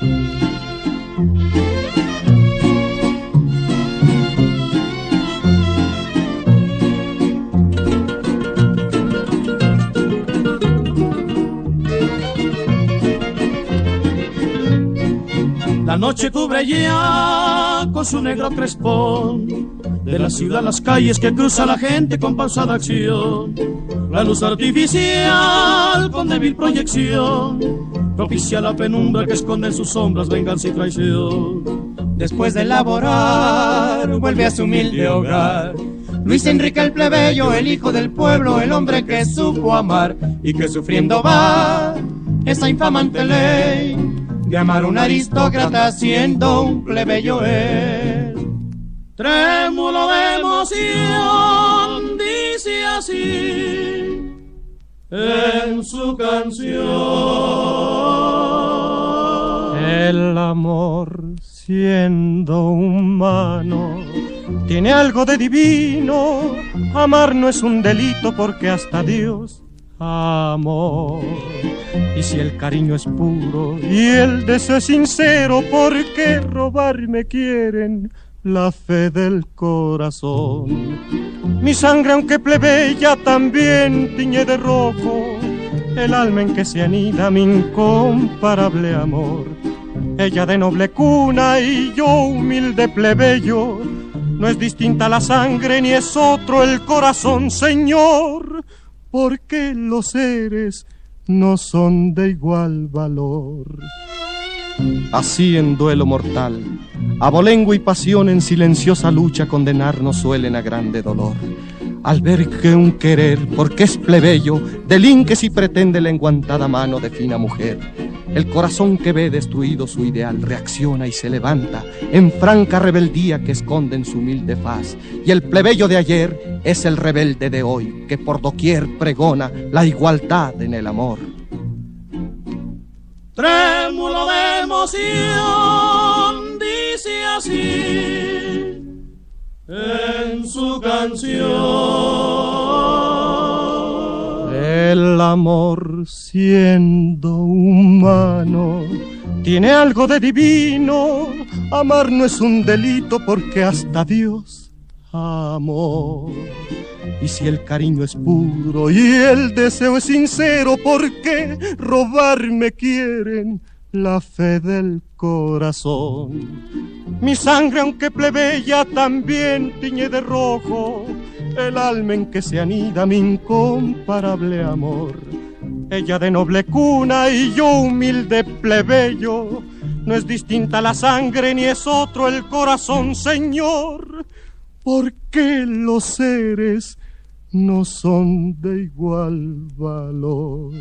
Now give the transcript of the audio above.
La noche cubre ya con su negro crespón de la ciudad las calles que cruza la gente con pausada acción. La luz artificial con débil proyección propicia la penumbra que esconde en sus sombras venganza y traición. Después de laborar, vuelve a su humilde hogar. Luis Enrique el plebeyo, el hijo del pueblo, el hombre que supo amar y que sufriendo va esa infamante ley de amar un aristócrata siendo un plebeyo él. Trémulo de emoción, dice así en su canción. El amor siendo humano tiene algo de divino. Amar no es un delito porque hasta Dios amor. Y si el cariño es puro y el deseo es sincero, ¿por qué robarme quieren la fe del corazón? Mi sangre, aunque plebeya, también tiñe de rojo el alma en que se anida mi incomparable amor. Ella de noble cuna y yo humilde plebeyo, no es distinta la sangre ni es otro el corazón, Señor porque los seres no son de igual valor. Así en duelo mortal, abolengo y pasión en silenciosa lucha condenarnos suelen a grande dolor. Al ver que un querer, porque es plebeyo, delinque si pretende la enguantada mano de fina mujer el corazón que ve destruido su ideal reacciona y se levanta en franca rebeldía que esconde en su humilde faz. Y el plebeyo de ayer es el rebelde de hoy que por doquier pregona la igualdad en el amor. Trémulo de emoción, dice así en su canción. El amor siendo humano tiene algo de divino. Amar no es un delito porque hasta Dios amó. Y si el cariño es puro y el deseo es sincero, ¿por qué robarme quieren la fe del corazón? Mi sangre, aunque plebeya, también tiñe de rojo el alma en que se anida mi incomparable amor. Ella de noble cuna y yo humilde plebeyo, no es distinta la sangre ni es otro el corazón, Señor, porque los seres no son de igual valor.